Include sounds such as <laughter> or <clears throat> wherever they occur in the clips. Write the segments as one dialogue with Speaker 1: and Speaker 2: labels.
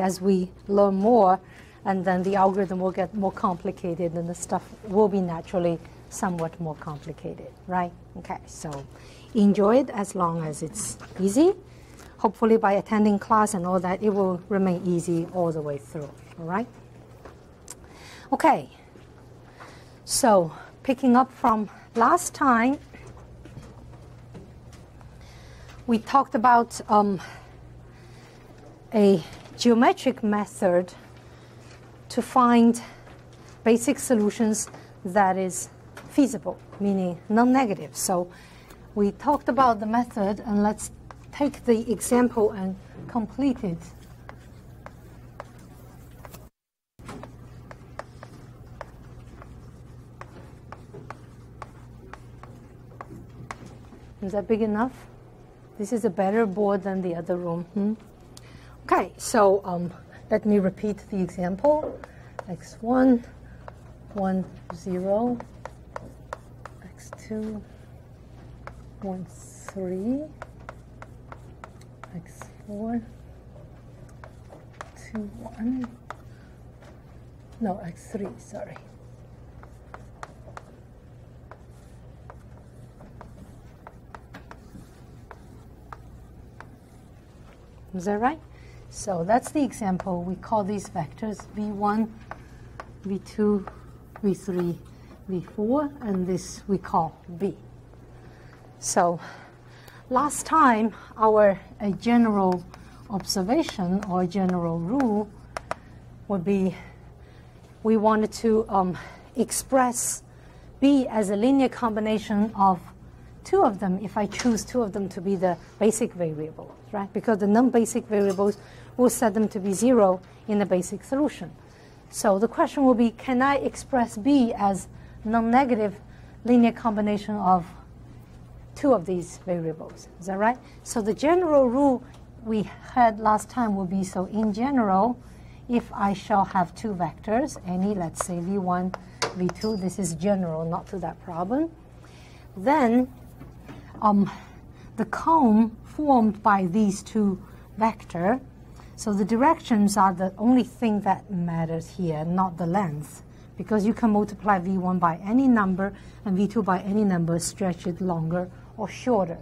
Speaker 1: As we learn more, and then the algorithm will get more complicated, and the stuff will be naturally somewhat more complicated, right? Okay, so enjoy it as long as it's easy. Hopefully, by attending class and all that, it will remain easy all the way through, all right? Okay, so picking up from last time, we talked about um, a geometric method to find basic solutions that is feasible, meaning non-negative. So we talked about the method, and let's take the example and complete it. Is that big enough? This is a better board than the other room. Hmm? Okay, so um, let me repeat the example. x1, 1, 0, x2, 1, 3, x4, 2, 1, no, x3, sorry. Is that right? So that's the example. We call these vectors v1, v2, v3, v4, and this we call v. So last time, our a general observation or general rule would be we wanted to um, express b as a linear combination of two of them if I choose two of them to be the basic variables, right? Because the non-basic variables will set them to be zero in the basic solution. So the question will be, can I express B as non-negative linear combination of two of these variables? Is that right? So the general rule we had last time will be, so in general, if I shall have two vectors, any, let's say v1, v2, this is general, not to that problem, then um, the cone formed by these two vector. So the directions are the only thing that matters here, not the length, because you can multiply v1 by any number and v2 by any number, stretch it longer or shorter.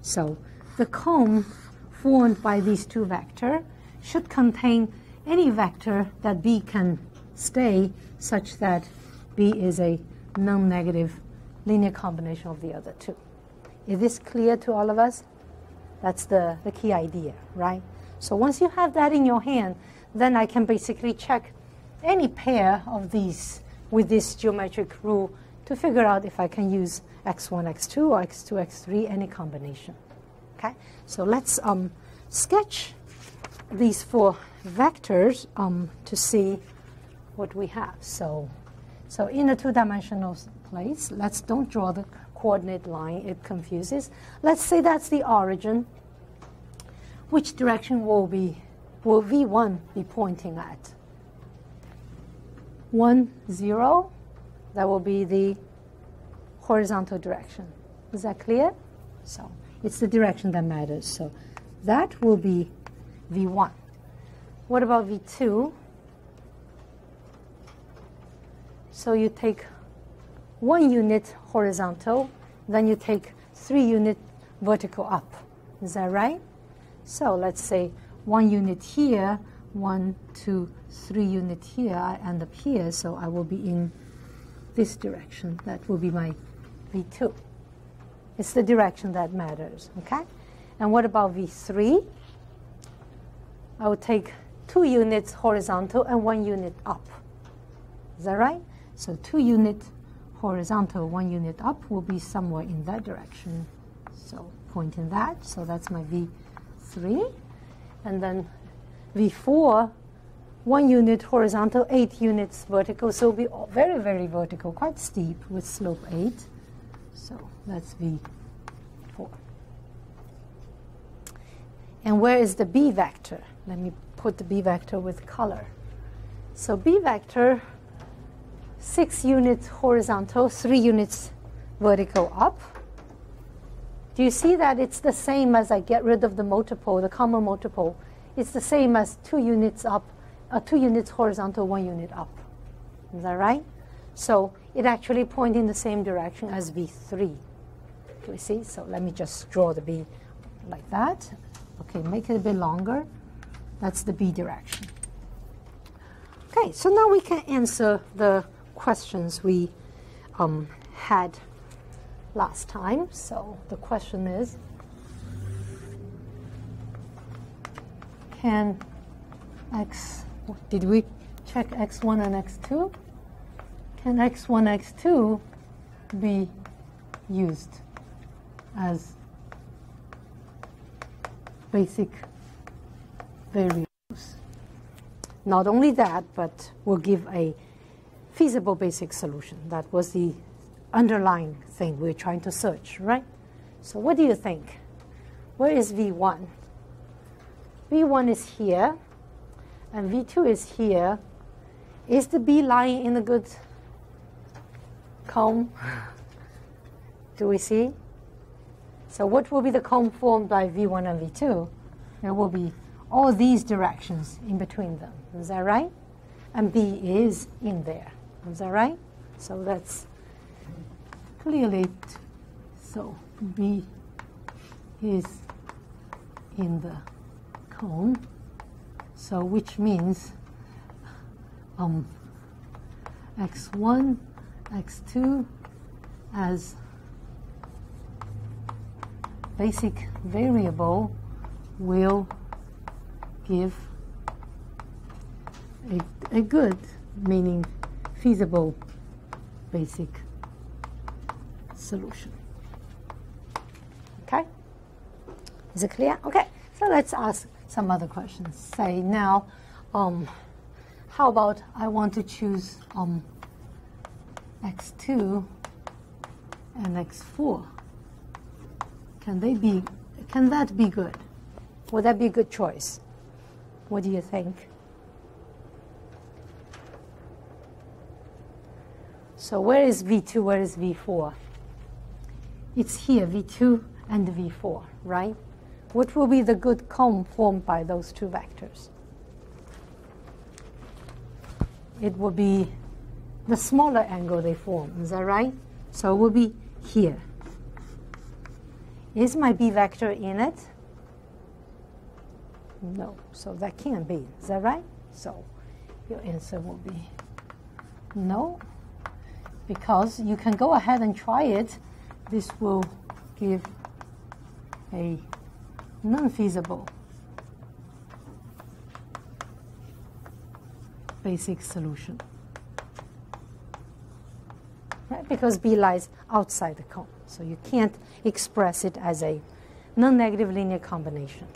Speaker 1: So the cone formed by these two vectors should contain any vector that b can stay such that b is a non-negative linear combination of the other two. Is this clear to all of us? That's the, the key idea, right? So once you have that in your hand, then I can basically check any pair of these with this geometric rule to figure out if I can use x1, x2, or x2, x3, any combination. Okay, so let's um, sketch these four vectors um, to see what we have. So, so in a two-dimensional place, let's don't draw the coordinate line, it confuses. Let's say that's the origin. Which direction will be will V1 be pointing at? 1, 0, that will be the horizontal direction. Is that clear? So it's the direction that matters. So that will be V1. What about V2? So you take one unit horizontal, then you take three unit vertical up. Is that right? So let's say one unit here, one, two, three unit here, I end up here, so I will be in this direction. That will be my V2. It's the direction that matters, okay? And what about V3? I will take two units horizontal and one unit up. Is that right? So two unit horizontal one unit up will be somewhere in that direction. So pointing that, so that's my V3. And then V4, one unit horizontal, eight units vertical. So be very, very vertical, quite steep with slope eight. So that's V4. And where is the B vector? Let me put the B vector with color. So B vector six units horizontal, three units vertical up. Do you see that it's the same as I get rid of the multiple, the common multiple it's the same as two units up, uh, two units horizontal, one unit up. Is that right? So it actually points in the same direction as V3. Do you see? So let me just draw the B like that. Okay, make it a bit longer. That's the B direction. Okay, so now we can answer the questions we um, had last time. So the question is, can x, did we check x1 and x2? Can x1, x2 be used as basic variables? Not only that, but will give a feasible basic solution. That was the underlying thing we're trying to search, right? So what do you think? Where is V1? V1 is here, and V2 is here. Is the B lying in a good cone? Do we see? So what will be the cone formed by V1 and V2? There will be all these directions in between them. Is that right? And B is in there. Is that right? So that's clearly, so B is in the cone. So which means um, x1, x2 as basic variable will give a, a good, meaning feasible basic solution. Okay? Is it clear? Okay, so let's ask some other questions. Say now, um, how about I want to choose um, x2 and x4? Can they be? Can that be good? Would that be a good choice? What do you think? So where is V2, where is V4? It's here, V2 and V4, right? What will be the good cone formed by those two vectors? It will be the smaller angle they form, is that right? So it will be here. Is my B vector in it? No, so that can't be. Is that right? So your answer will be no, because you can go ahead and try it. This will give a non-feasible basic solution. Right? Because B lies outside the cone. So you can't express it as a non-negative linear combination.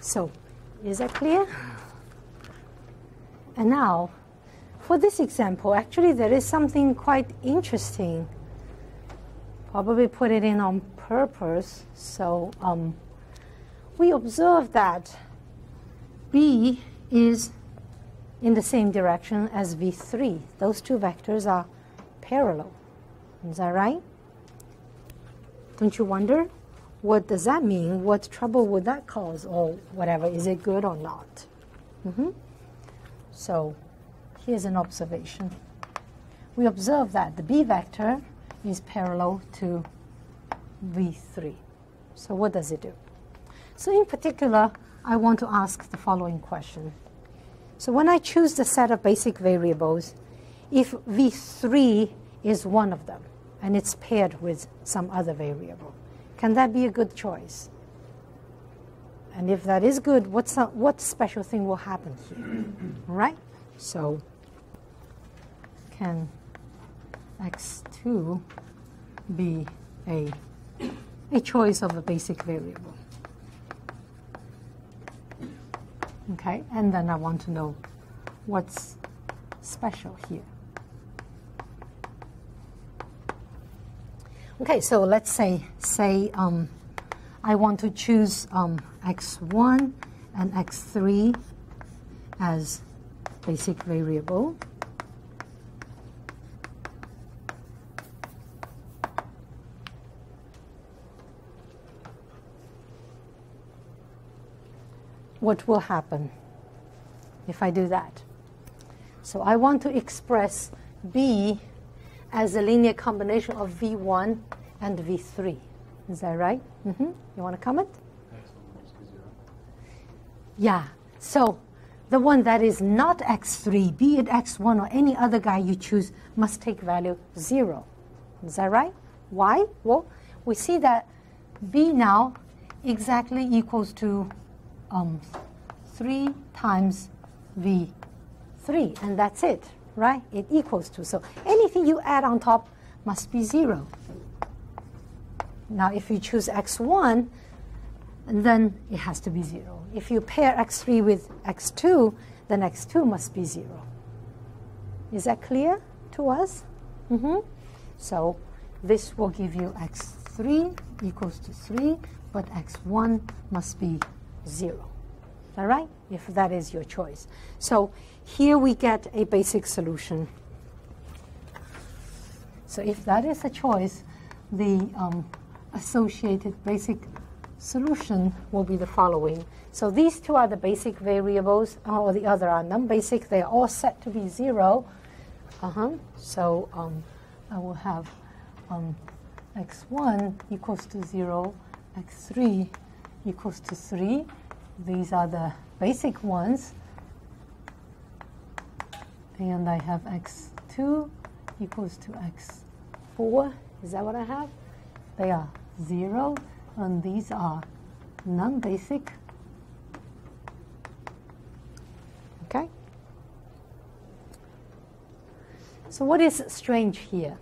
Speaker 1: So, is that clear? And now, for this example, actually there is something quite interesting. Probably put it in on purpose. So um, we observe that B is in the same direction as V3. Those two vectors are parallel. Is that right? Don't you wonder? what does that mean? What trouble would that cause, or whatever? Is it good or not? Mm-hmm. So here's an observation. We observe that the b vector is parallel to v3. So what does it do? So in particular, I want to ask the following question. So when I choose the set of basic variables, if v3 is one of them, and it's paired with some other variable, can that be a good choice? And if that is good, what's a, what special thing will happen here? <clears throat> right? So, can x2 be a, a choice of a basic variable? Okay, and then I want to know what's special here. Okay, so let's say say um, I want to choose um, x1 and x3 as basic variable. What will happen if I do that? So I want to express B as a linear combination of V1 and V3. Is that right? Mm-hmm. You want to comment? Yeah. So the one that is not x3, be it x1 or any other guy you choose, must take value 0. Is that right? Why? Well, we see that b now exactly equals to um, 3 times v3, and that's it, right? It equals to. So anything you add on top must be 0. Now, if you choose x1, then it has to be 0. If you pair x3 with x2, then x2 must be 0. Is that clear to us? Mm -hmm. So this will give you x3 equals to 3, but x1 must be 0. All right? If that is your choice. So here we get a basic solution. So if that is a choice, the um, associated basic solution will be the following. So these two are the basic variables, or the other are non-basic. They are all set to be 0. Uh-huh. So um, I will have um, x1 equals to 0, x3 equals to 3. These are the basic ones. And I have x2 equals to x4. Is that what I have? They are 0, and these are non-basic. Okay? So what is strange here?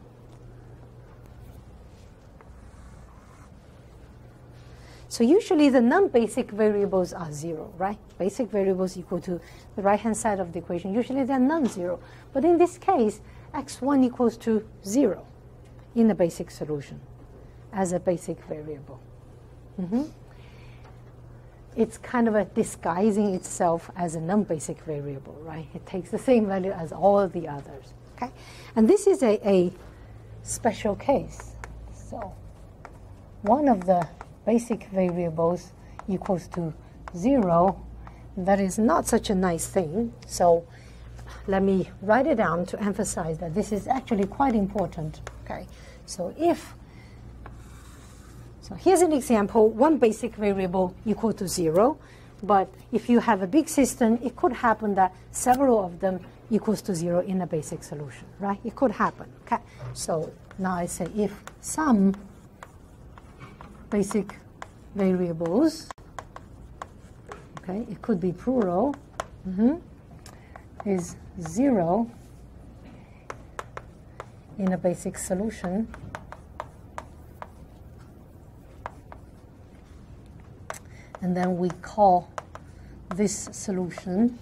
Speaker 1: So usually the non-basic variables are zero, right? Basic variables equal to the right-hand side of the equation. Usually they're non-zero. But in this case, x1 equals to zero in the basic solution as a basic variable. Mm -hmm. It's kind of a disguising itself as a non-basic variable, right? It takes the same value as all the others, okay? And this is a, a special case. So one of the basic variables equals to zero, that is not such a nice thing. So let me write it down to emphasize that this is actually quite important. Okay, so if so here's an example, one basic variable equal to zero, but if you have a big system, it could happen that several of them equals to zero in a basic solution, right? It could happen, okay? So now I say if some basic variables. Okay, it could be plural. Mm -hmm, is zero in a basic solution. And then we call this solution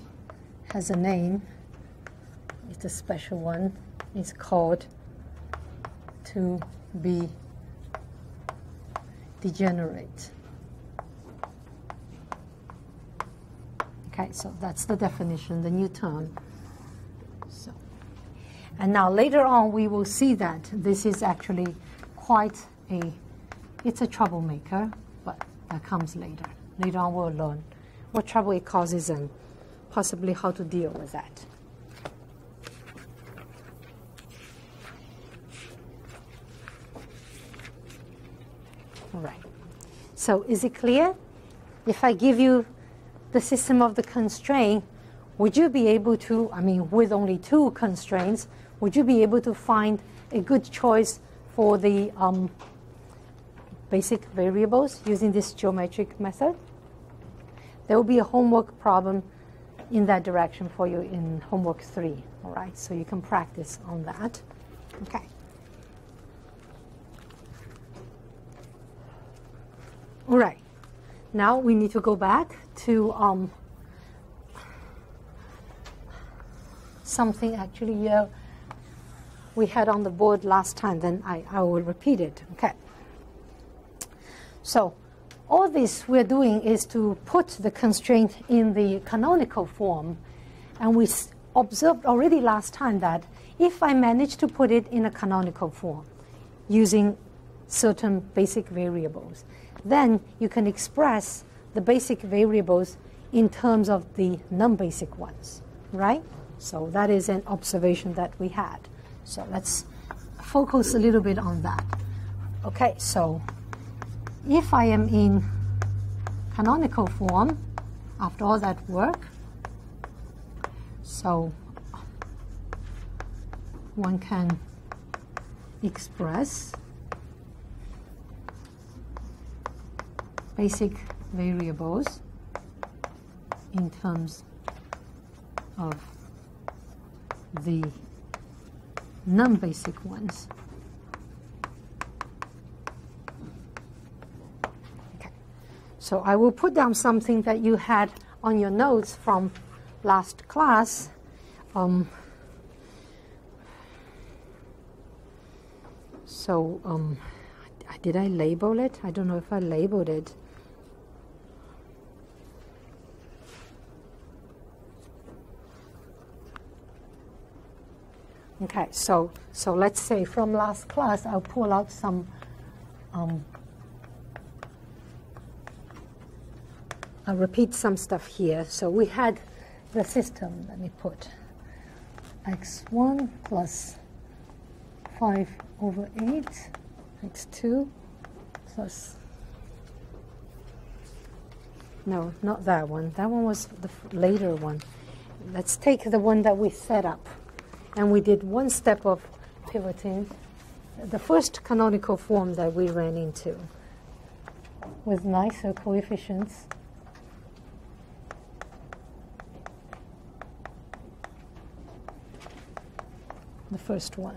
Speaker 1: has a name. It's a special one. It's called to be degenerate. Okay, so that's the definition, the new term. So, and now later on we will see that this is actually quite a, it's a troublemaker, but that comes later. Later on we'll learn what trouble it causes and possibly how to deal with that. All right. So is it clear? If I give you the system of the constraint, would you be able to, I mean, with only two constraints, would you be able to find a good choice for the um, basic variables using this geometric method? There will be a homework problem in that direction for you in homework three, all right? So you can practice on that. Okay. All right. Now we need to go back to um, something actually uh, we had on the board last time. Then I, I will repeat it. Okay. So all this we're doing is to put the constraint in the canonical form. And we observed already last time that if I manage to put it in a canonical form using certain basic variables, then you can express the basic variables in terms of the non-basic ones, right? So that is an observation that we had. So let's focus a little bit on that. Okay, so if I am in canonical form, after all that work, so one can express basic variables in terms of the non-basic ones. Okay. So I will put down something that you had on your notes from last class. Um, so um, did I label it? I don't know if I labeled it. Okay, so so let's say from last class, I'll pull out some. Um, I'll repeat some stuff here. So we had the system. Let me put x1 plus 5 over 8 x2 plus no not that one that one was the later one let's take the one that we set up and we did one step of pivoting, the first canonical form that we ran into with nicer coefficients. The first one.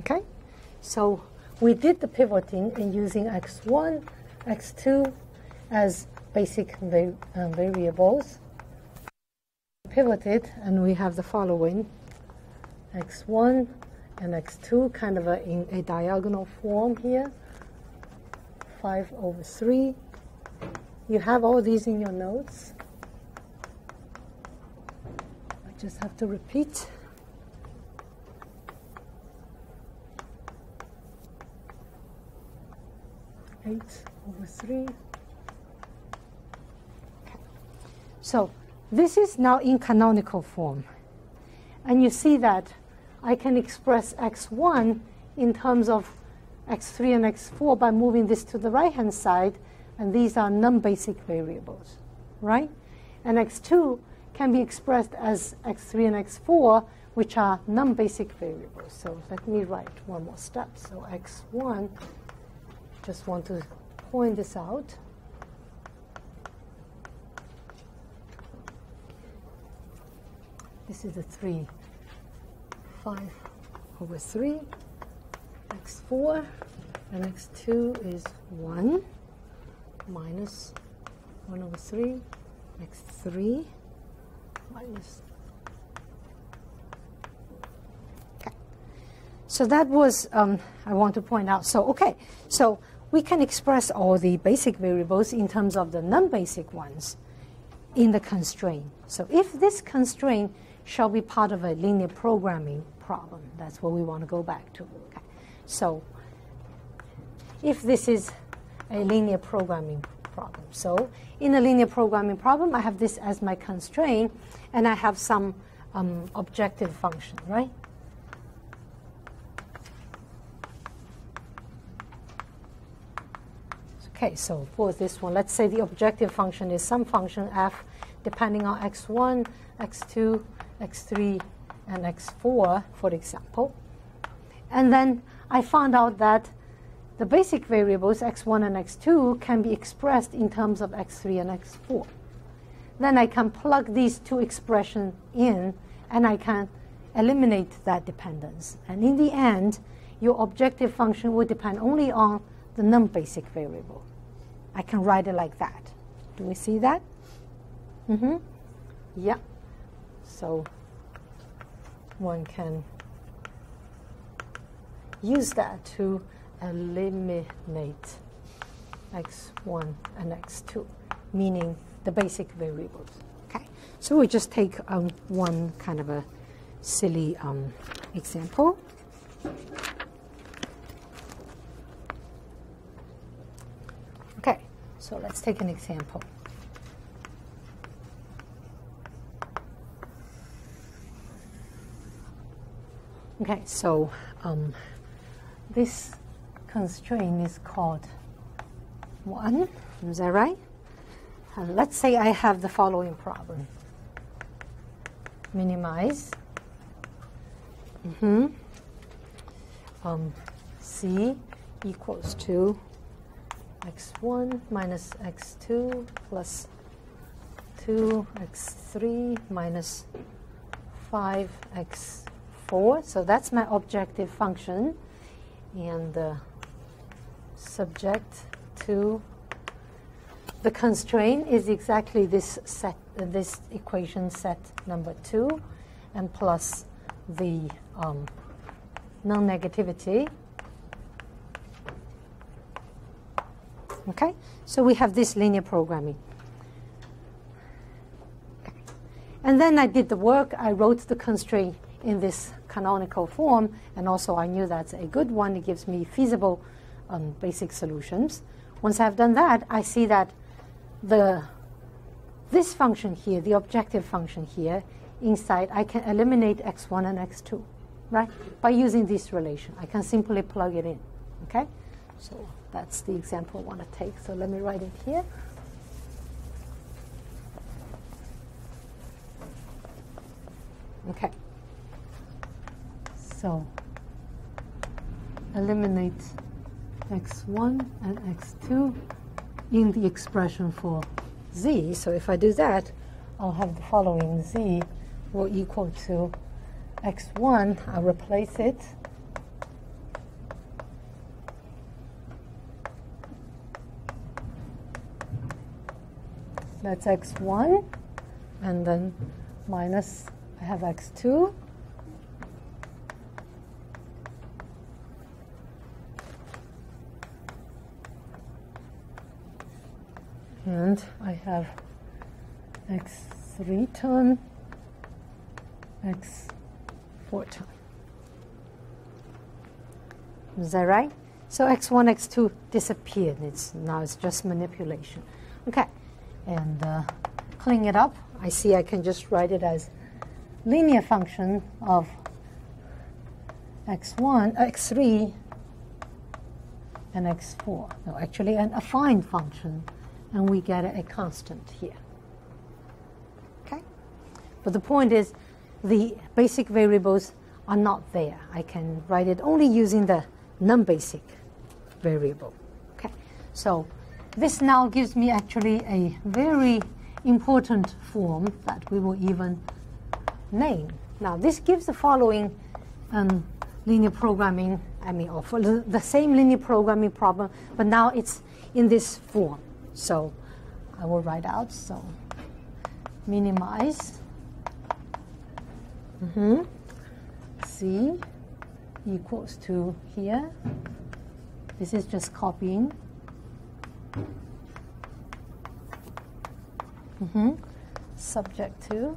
Speaker 1: Okay, so we did the pivoting and using x1 x2 as basic va uh, variables. Pivoted, and we have the following. X1 and x2 kind of a, in a diagonal form here. 5 over 3 you have all these in your notes. I just have to repeat. 8 over 3. So this is now in canonical form. And you see that I can express x1 in terms of x3 and x4 by moving this to the right-hand side, and these are non-basic variables, right? And x2 can be expressed as x3 and x4, which are non-basic variables. So let me write one more step. So x1 just want to point this out. This is a 3, 5 over 3, x4, and x2 is 1 minus 1 over 3, x3 minus. So that was, um, I want to point out. So, okay, so we can express all the basic variables in terms of the non-basic ones in the constraint. So if this constraint shall be part of a linear programming problem, that's what we want to go back to. Okay. So if this is a linear programming problem. So in a linear programming problem, I have this as my constraint, and I have some um, objective function, right? Okay, so for this one, let's say the objective function is some function f depending on x1, x2, x3, and x4, for example. And then I found out that the basic variables x1 and x2 can be expressed in terms of x3 and x4. Then I can plug these two expressions in and I can eliminate that dependence. And in the end, your objective function will depend only on the non-basic variable. I can write it like that. Do we see that? Mm-hmm. Yeah. So one can use that to eliminate x1 and x2, meaning the basic variables. Okay. So we just take um, one kind of a silly um, example. So let's take an example. Okay, so um, this constraint is called 1. Is that right? And let's say I have the following problem. Minimize. Mm-hmm. Um, C equals to x1 minus x2 plus 2x3 minus 5x4. So that's my objective function. And uh, subject to the constraint is exactly this set, uh, this equation set number two, and plus the um, non-negativity. Okay, so we have this linear programming. And then I did the work. I wrote the constraint in this canonical form, and also I knew that's a good one. It gives me feasible um, basic solutions. Once I've done that, I see that the this function here, the objective function here, inside, I can eliminate x1 and x2, right? By using this relation. I can simply plug it in, okay? So that's the example I want to take. So let me write it here. Okay. So eliminate x1 and x2 in the expression for z. So if I do that, I'll have the following z will equal to x1. I'll replace it. That's x1. And then minus, I have x2 and I have x3 term, x4 term. Is that right? So x1, x2 disappeared. It's now it's just manipulation. Okay, and uh, clean it up. I see I can just write it as linear function of x1, x3, and x4. No, actually, an affine function and we get a constant here. Okay? But the point is, the basic variables are not there. I can write it only using the non-basic variable. Okay? So this now gives me actually a very important form that we will even name. Now this gives the following um, linear programming, I mean, or the same linear programming problem, but now it's in this form. So I will write out. So minimize mm -hmm. C equals to here. This is just copying. Mm -hmm. Subject to.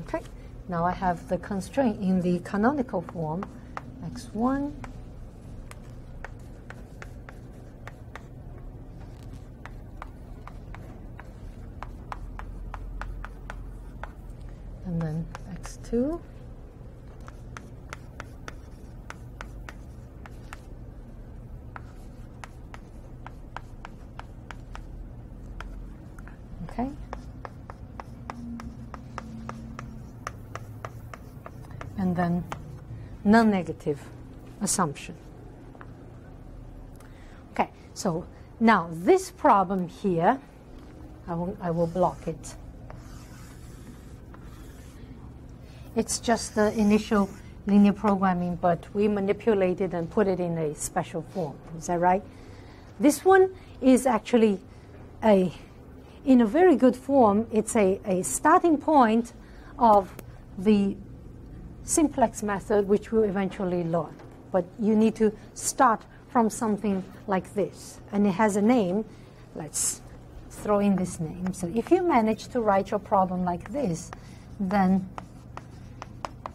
Speaker 1: Okay, now I have the constraint in the canonical form x1 and then x2 okay and then non-negative assumption okay so now this problem here I will, I will block it It's just the initial linear programming, but we manipulate it and put it in a special form. Is that right? This one is actually a, in a very good form, it's a, a starting point of the simplex method, which we'll eventually learn. But you need to start from something like this. And it has a name. Let's throw in this name. So if you manage to write your problem like this, then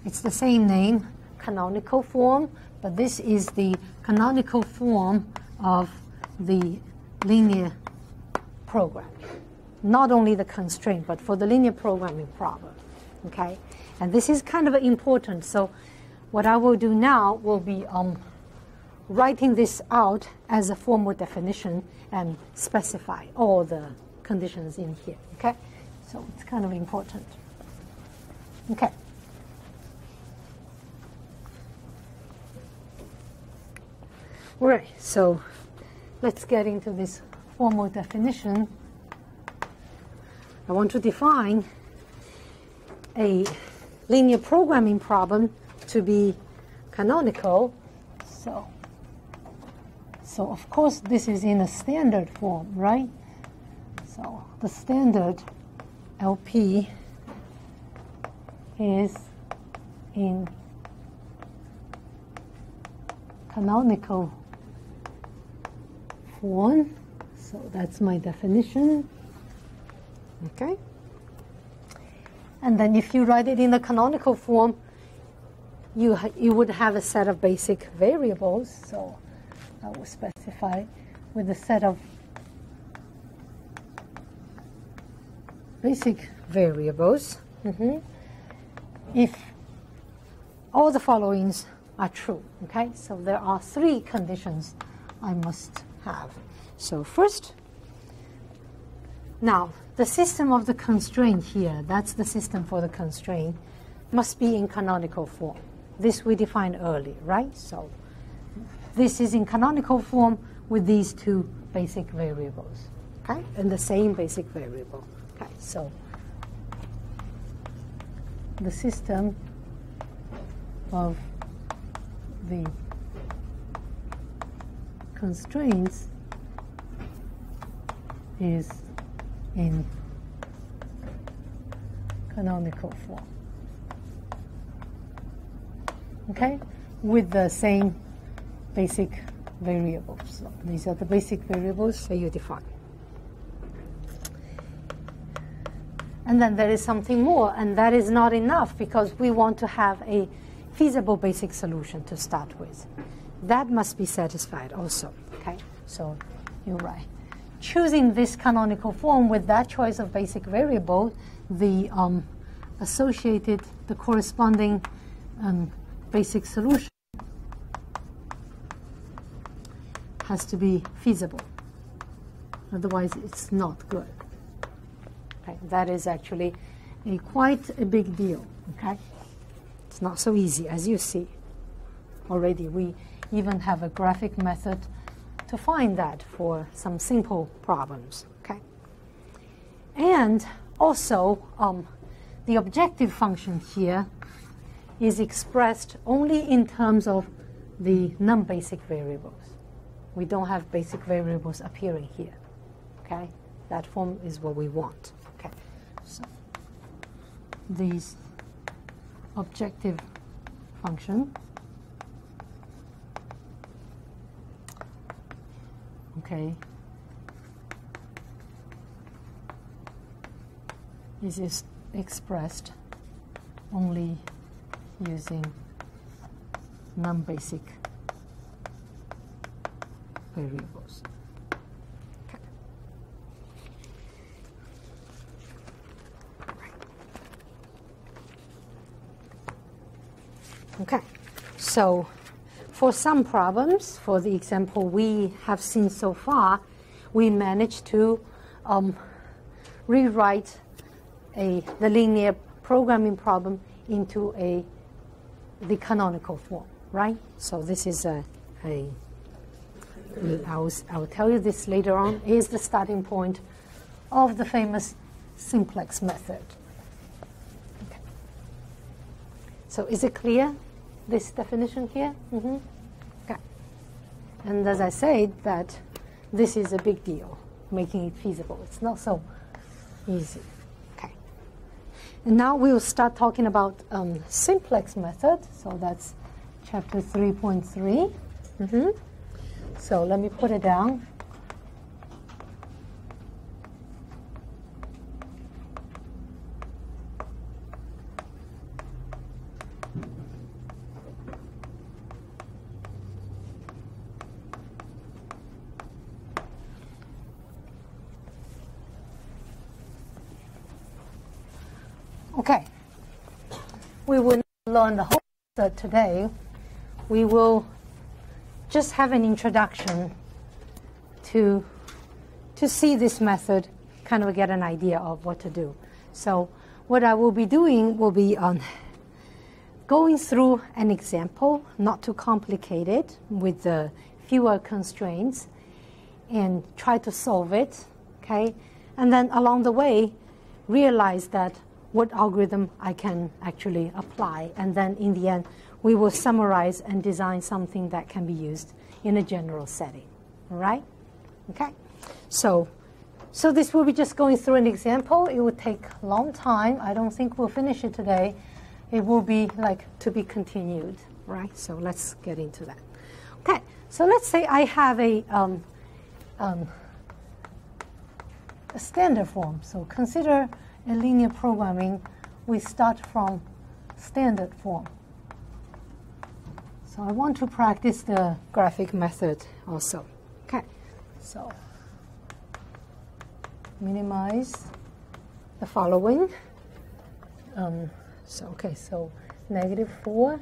Speaker 1: it's the same name, canonical form, but this is the canonical form of the linear program. Not only the constraint, but for the linear programming problem. Okay? And this is kind of important. So what I will do now will be um, writing this out as a formal definition and specify all the conditions in here. Okay? So it's kind of important. Okay. All right, so let's get into this formal definition. I want to define a linear programming problem to be canonical. So, so of course this is in a standard form, right? So the standard LP is in canonical form. So that's my definition. Okay. And then if you write it in the canonical form, you, you would have a set of basic variables. So I will specify with a set of basic variables. Mm-hmm. If all the followings are true, okay? So there are three conditions I must have. So first, now the system of the constraint here, that's the system for the constraint, must be in canonical form. This we defined earlier, right? So this is in canonical form with these two basic variables, okay? And the same basic variable. Okay, so the system of the constraints is in canonical form. Okay? With the same basic variables. So these are the basic variables that you define. And then there is something more, and that is not enough because we want to have a feasible basic solution to start with. That must be satisfied also. Okay? So you're right choosing this canonical form with that choice of basic variable, the um, associated, the corresponding um, basic solution has to be feasible. Otherwise, it's not good. Okay, that is actually a quite a big deal. Okay, it's not so easy as you see. Already, we even have a graphic method to find that for some simple problems. Okay, and also um, the objective function here is expressed only in terms of the non-basic variables. We don't have basic variables appearing here. Okay, that form is what we want. Okay, so these objective function okay. Is is expressed only using non-basic variables. Okay, so for some problems, for the example we have seen so far, we managed to um, rewrite a, the linear programming problem into a the canonical form, right? So this is a, a I will, I will tell you this later on, is the starting point of the famous simplex method. Okay. So is it clear? This definition here? Mm-hmm. Okay. And as I said, that this is a big deal, making it feasible. It's not so easy. Okay. And now we'll start talking about um, simplex method. So that's chapter 3.3. Mm-hmm. So let me put it down. Okay. We will not learn today. We will just have an introduction to, to see this method, kind of get an idea of what to do. So what I will be doing will be um, going through an example, not too complicated, with the fewer constraints, and try to solve it, okay? And then along the way, realize that what algorithm I can actually apply. And then in the end, we will summarize and design something that can be used in a general setting. Right? Okay? So, so this will be just going through an example. It will take a long time. I don't think we'll finish it today. It will be like to be continued, right? So let's get into that. Okay, so let's say I have a, um, um, a standard form. So consider in linear programming, we start from standard form. So I want to practice the graphic method also. Okay, so minimize the following. Um, so okay, so negative 4,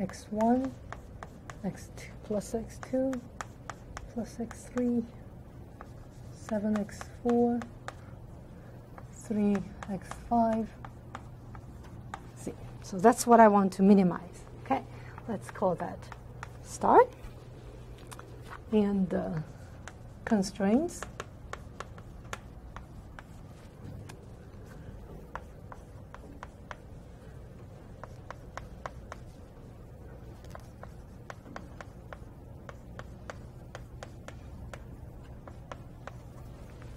Speaker 1: x1, x2 plus x2 plus x3, 7x4, 3x5, z. So that's what I want to minimize. Okay, let's call that start. And uh, constraints.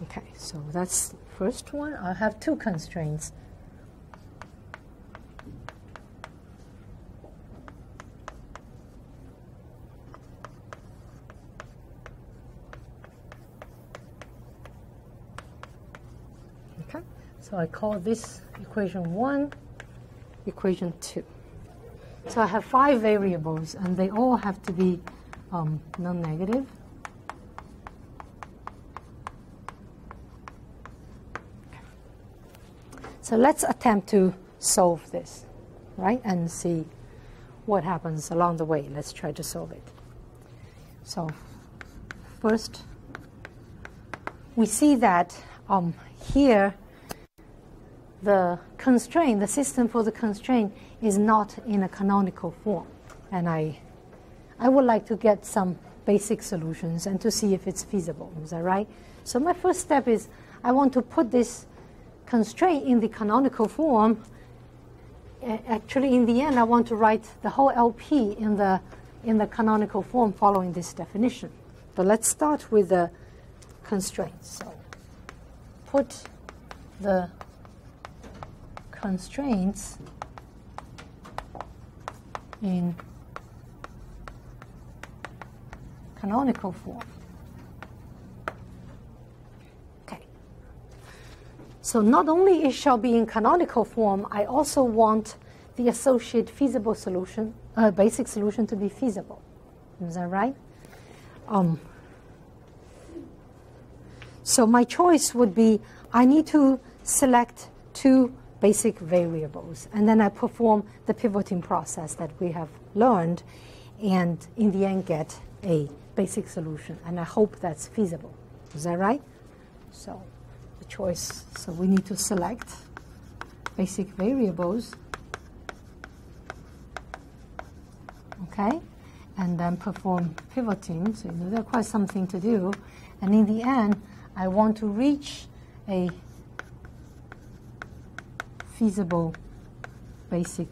Speaker 1: Okay, so that's first one. I have two constraints. Okay, so I call this equation 1, equation 2. So I have five variables, and they all have to be um, non-negative. So let's attempt to solve this, right? And see what happens along the way. Let's try to solve it. So first, we see that um, here the constraint, the system for the constraint is not in a canonical form. And I, I would like to get some basic solutions and to see if it's feasible. Is that right? So my first step is I want to put this constraint in the canonical form, actually in the end I want to write the whole LP in the, in the canonical form following this definition. But let's start with the constraints. So put the constraints in canonical form. So not only it shall be in canonical form, I also want the associated feasible solution, uh, basic solution to be feasible. Is that right? Um, so my choice would be I need to select two basic variables, and then I perform the pivoting process that we have learned, and in the end get a basic solution. And I hope that's feasible. Is that right? So choice. So we need to select basic variables. Okay? And then perform pivoting. So you know, there's quite something to do. And in the end, I want to reach a feasible basic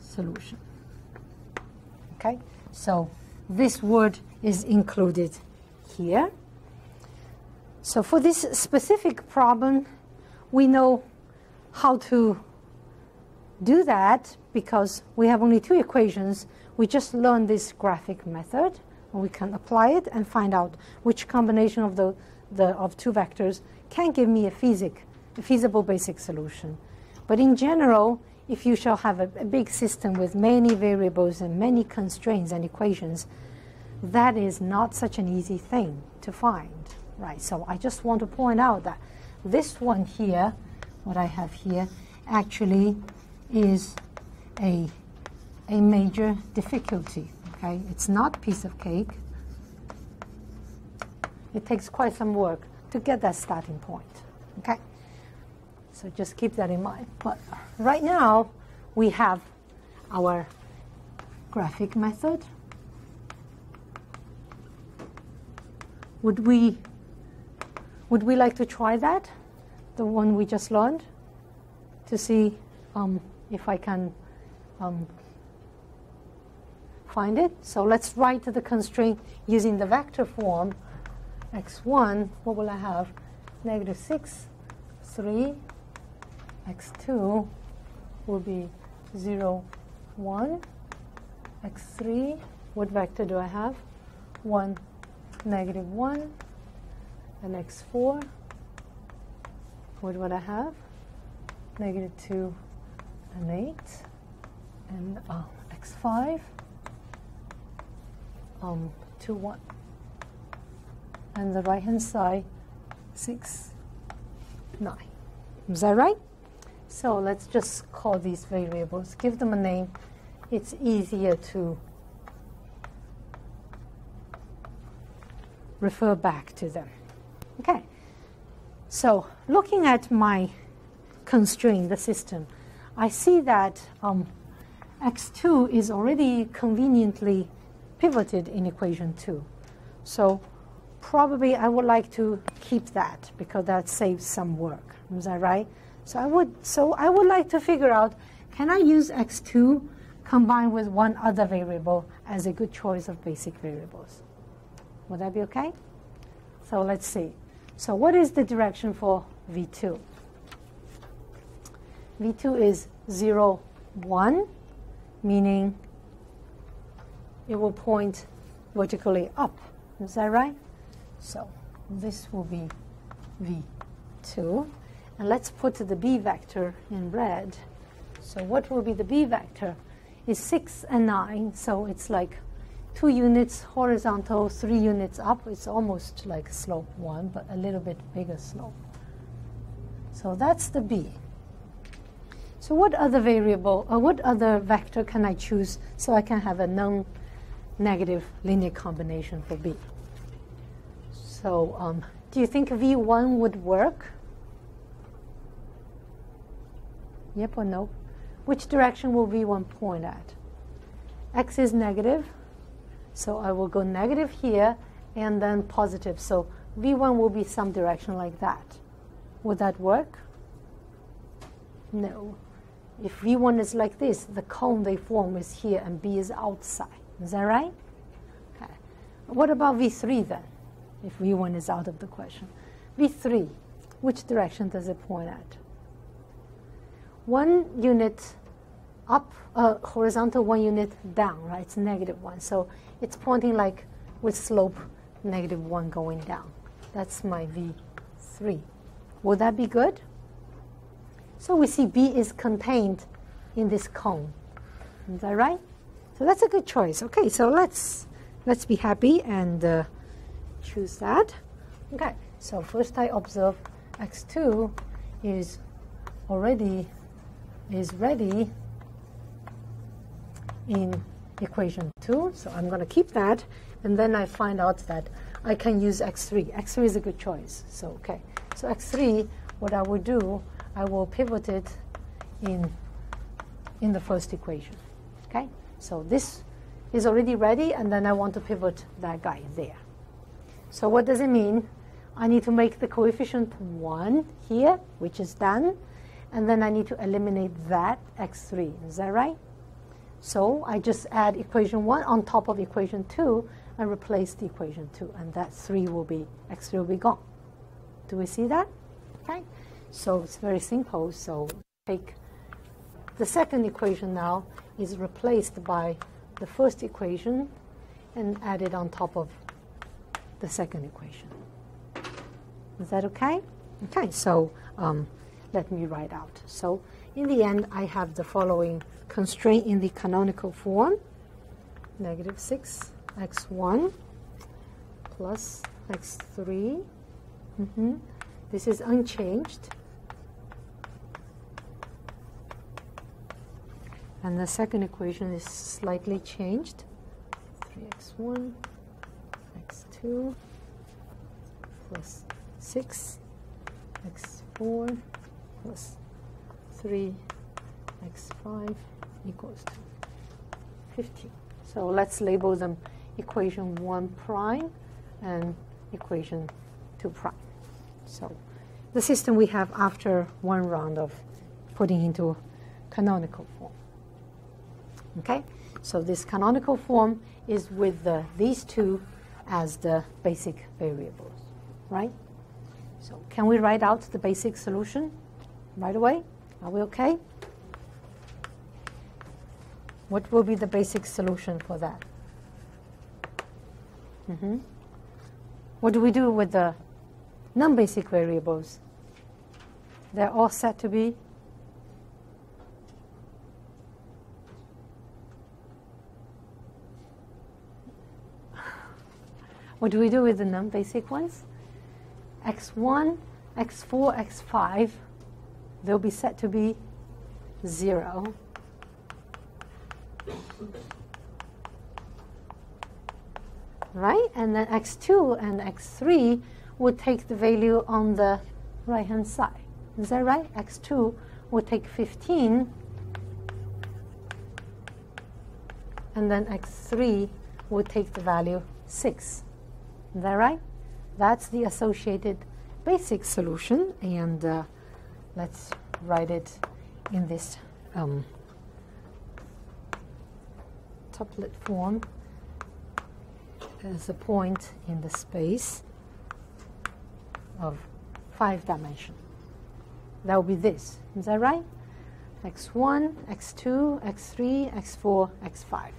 Speaker 1: solution. Okay? So this word is included here. So for this specific problem, we know how to do that because we have only two equations. We just learned this graphic method. And we can apply it and find out which combination of the, the of two vectors can give me a, feasic, a feasible basic solution. But in general, if you shall have a, a big system with many variables and many constraints and equations, that is not such an easy thing to find right? So I just want to point out that this one here, what I have here, actually is a, a major difficulty. Okay, it's not a piece of cake. It takes quite some work to get that starting point. Okay, so just keep that in mind. But right now we have our graphic method. Would we would we like to try that, the one we just learned, to see um, if I can um, find it? So let's write the constraint using the vector form. x1, what will I have? Negative 6, 3. x2 will be 0, 1. x3, what vector do I have? 1, negative 1 and x4. What would I have? Negative 2 and 8. And uh, x5, um, 2, 1. And the right hand side, 6, 9. Is that right? So let's just call these variables, give them a name. It's easier to refer back to them. Okay. So looking at my constraint, the system, I see that um, x2 is already conveniently pivoted in equation 2. So probably I would like to keep that because that saves some work. Is that right? So I would so I would like to figure out can I use x2 combined with one other variable as a good choice of basic variables? Would that be okay? So let's see. So what is the direction for V2? V2 is 0, 1, meaning it will point vertically up. Is that right? So this will be V2. And let's put the B vector in red. So what will be the B vector? Is 6 and 9, so it's like two units horizontal, three units up. It's almost like slope one, but a little bit bigger slope. So that's the B. So what other variable, or what other vector can I choose so I can have a non-negative linear combination for B? So um, do you think V1 would work? Yep or no? Which direction will V1 point at? X is negative, so I will go negative here and then positive. So V1 will be some direction like that. Would that work? No. If V1 is like this, the cone they form is here and B is outside. Is that right? Okay. What about V3 then, if V1 is out of the question? V3, which direction does it point at? One unit up, uh, horizontal, one unit down, right? It's negative one. So it's pointing like with slope negative 1 going down. That's my V3. Would that be good? So we see B is contained in this cone. Is that right? So that's a good choice. Okay, so let's let's be happy and uh, choose that. Okay, so first I observe x2 is already is ready in equation 2. So I'm going to keep that. And then I find out that I can use x3. x3 is a good choice. So, okay. So x3, what I will do, I will pivot it in, in the first equation. Okay? So this is already ready, and then I want to pivot that guy there. So what does it mean? I need to make the coefficient 1 here, which is done, and then I need to eliminate that x3. Is that right? So I just add equation 1 on top of equation 2 and replace the equation 2. And that 3 will be, x3 will be gone. Do we see that? Okay. So it's very simple. So take the second equation now is replaced by the first equation and add it on top of the second equation. Is that okay? Okay, so um, let me write out. So in the end, I have the following constraint in the canonical form. Negative 6 x1 plus x3. Mm -hmm. This is unchanged. And the second equation is slightly changed. 3x1 x2 plus 6 x4 plus 3 x5 equals to 15. So let's label them equation 1 prime and equation 2 prime. So the system we have after one round of putting into canonical form. Okay, so this canonical form is with the, these two as the basic variables, right? So can we write out the basic solution right away? Are we okay? What will be the basic solution for that? Mm-hmm. What do we do with the non-basic variables? They're all set to be What do we do with the non-basic ones? x1, x4, x5, they'll be set to be 0. Right? And then x2 and x3 would take the value on the right-hand side. Is that right? x2 would take 15, and then x3 would take the value 6. Is that right? That's the associated basic solution, and uh, let's write it in this um, tuplet form as a point in the space of five dimension. That will be this. Is that right? x1, x2, x3, x4, x5.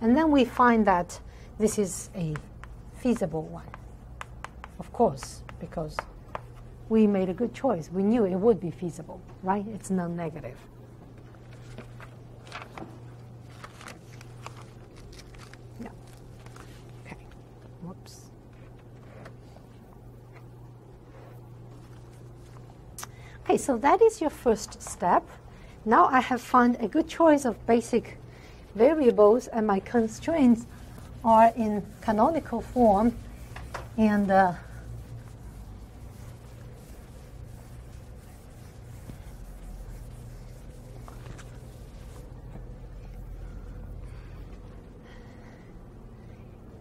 Speaker 1: And then we find that this is a feasible one. Of course, because we made a good choice. We knew it would be feasible, right? It's non-negative. Yeah. Okay. Whoops. Okay, so that is your first step. Now I have found a good choice of basic variables and my constraints are in canonical form and uh,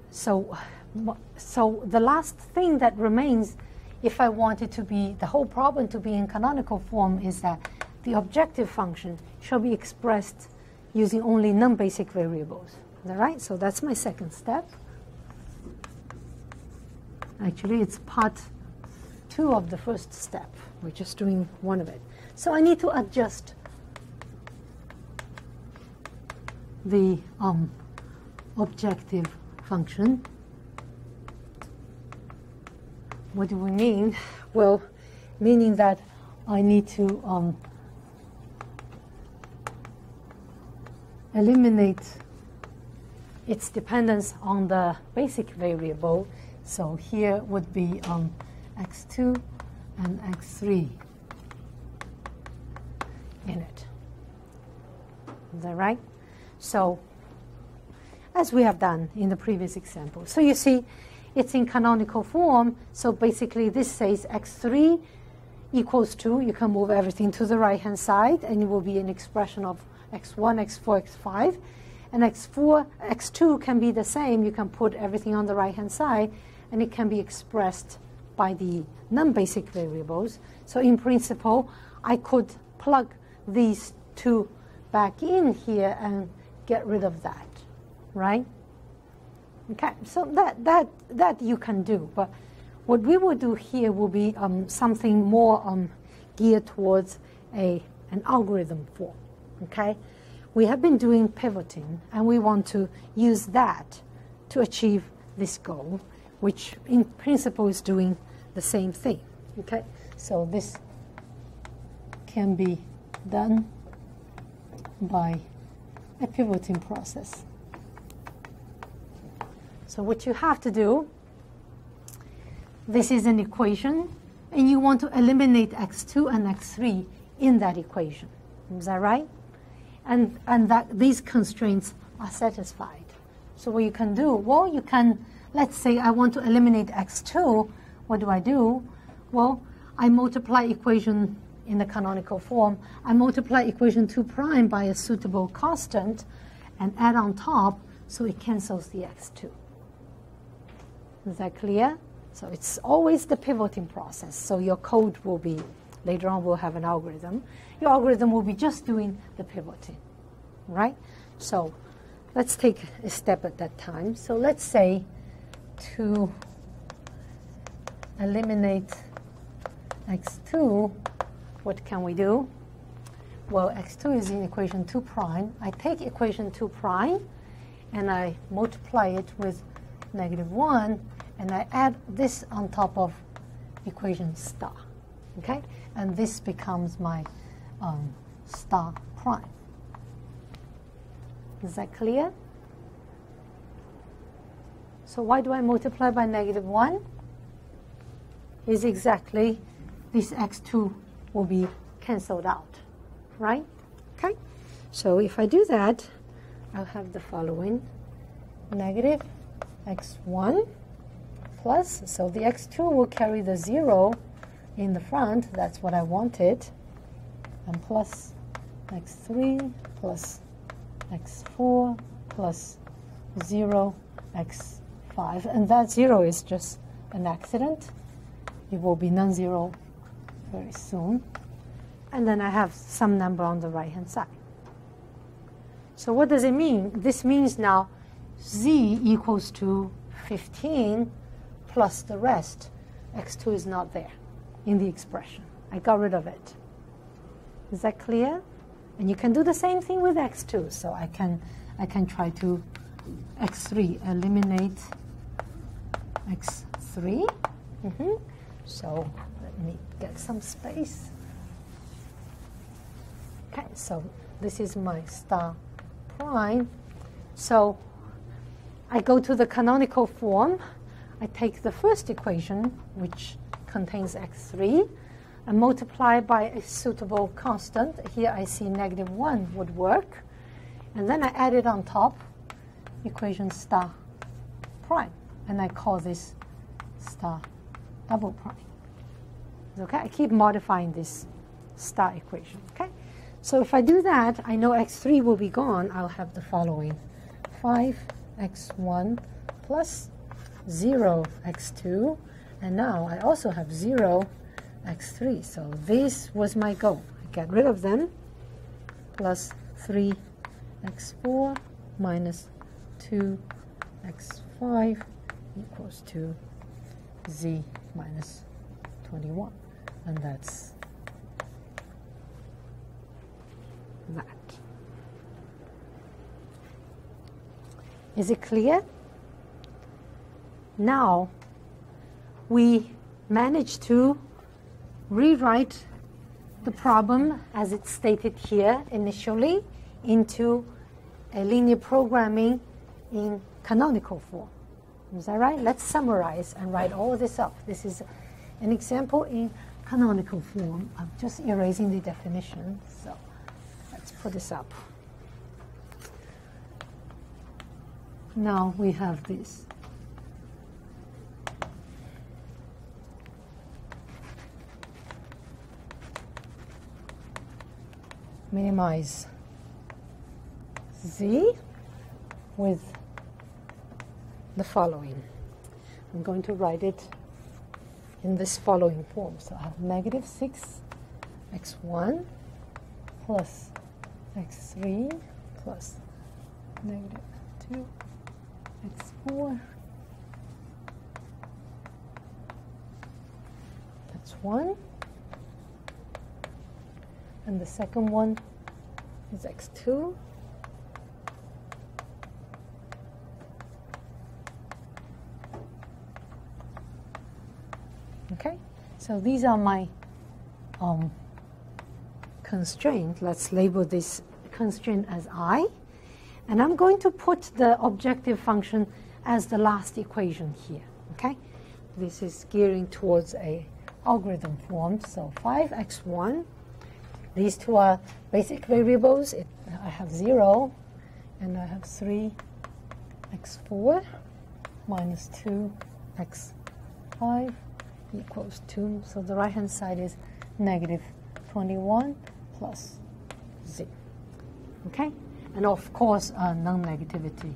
Speaker 1: so so the last thing that remains if I want it to be the whole problem to be in canonical form is that the objective function shall be expressed using only non-basic variables. All right, so that's my second step. Actually, it's part two of the first step. We're just doing one of it. So I need to adjust the um, objective function. What do we mean? Well, meaning that I need to um, eliminate its dependence on the basic variable. So here would be um, x2 and x3 in it. Is that right? So as we have done in the previous example. So you see, it's in canonical form. So basically this says x3 equals 2. You can move everything to the right-hand side, and it will be an expression of x1, x4, x5 and x4, x2 can be the same. You can put everything on the right-hand side, and it can be expressed by the non-basic variables. So in principle, I could plug these two back in here and get rid of that, right? Okay, so that, that, that you can do. But what we will do here will be um, something more um, geared towards a, an algorithm form, okay? we have been doing pivoting, and we want to use that to achieve this goal, which in principle is doing the same thing. Okay, so this can be done by a pivoting process. So what you have to do, this is an equation, and you want to eliminate x2 and x3 in that equation. Is that right? and, and that these constraints are satisfied. So what you can do, well, you can, let's say I want to eliminate x2, what do I do? Well, I multiply equation in the canonical form. I multiply equation 2 prime by a suitable constant and add on top so it cancels the x2. Is that clear? So it's always the pivoting process. So your code will be, later on we'll have an algorithm. Your algorithm will be just doing the pivoting, right? So let's take a step at that time. So let's say to eliminate x2, what can we do? Well, x2 is in equation 2 prime. I take equation 2 prime and I multiply it with negative 1 and I add this on top of equation star. Okay? And this becomes my um, star prime. Is that clear? So why do I multiply by negative 1? Is exactly this x2 will be cancelled out, right? Okay? So if I do that, I'll have the following. Negative x1 plus, so the x2 will carry the 0 in the front, that's what I wanted, and plus x3 plus x4 plus 0 x5, and that 0 is just an accident. It will be non-zero very soon. And then I have some number on the right-hand side. So what does it mean? This means now z equals to 15 plus the rest. x2 is not there in the expression. I got rid of it. Is that clear? And you can do the same thing with x2. So I can, I can try to x3, eliminate x3. Mm -hmm. So let me get some space. Okay, so this is my star prime. So I go to the canonical form. I take the first equation, which contains x3, and multiply by a suitable constant. Here I see negative 1 would work. And then I add it on top, equation star prime. And I call this star double prime. Okay, I keep modifying this star equation. Okay, so if I do that, I know x3 will be gone. I'll have the following: 5x1 plus 0 x2 and now I also have 0 x3 so this was my goal. I get rid of them plus 3 x4 minus 2 x5 equals to z minus 21 and that's that. Is it clear now we managed to rewrite the problem as it's stated here initially into a linear programming in canonical form. Is that right? Let's summarize and write all this up. This is an example in canonical form. I'm just erasing the definition. So let's put this up. Now we have this. Minimize z with the following. I'm going to write it in this following form. So I have negative 6 x1 plus x3 plus negative 2 x4 that's 1 and the second one is x2 okay so these are my um, constraint. Let's label this constraint as i. And I'm going to put the objective function as the last equation here okay? This is gearing towards a algorithm form. So 5x1 these two are basic variables. It I have 0, and I have 3 x4 minus 2 x5 equals 2. So the right hand side is negative 21 plus z. Okay? And of course, uh, non-negativity.